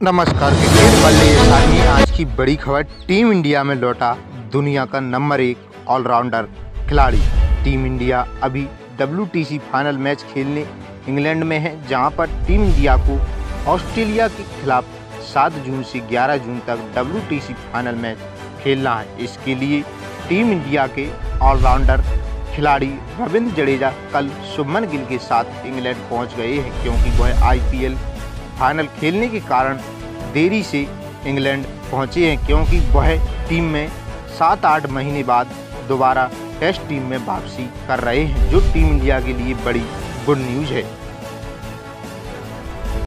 नमस्कार क्रिकेट बल्लेबाजी आज की बड़ी खबर, टीम इंडिया में लौटा दुनिया का नंबर एक ऑलराउंडर खिलाड़ी। टीम इंडिया अभी डब्ल्यू फाइनल मैच खेलने इंग्लैंड में है, जहाँ पर टीम इंडिया को ऑस्ट्रेलिया के खिलाफ 7 जून से 11 जून तक डब्ल्यू फाइनल मैच खेलना है। इसके लिए टीम इंडिया के ऑलराउंडर खिलाड़ी रविंद्र जडेजा कल शुभमन गिल के साथ इंग्लैंड पहुँच गए हैं, क्योंकि वह आईपीएल फाइनल खेलने के कारण देरी से इंग्लैंड पहुँचे हैं, क्योंकि वह टीम में सात आठ महीने बाद दोबारा टेस्ट टीम में वापसी कर रहे हैं, जो टीम इंडिया के लिए बड़ी गुड न्यूज़ है।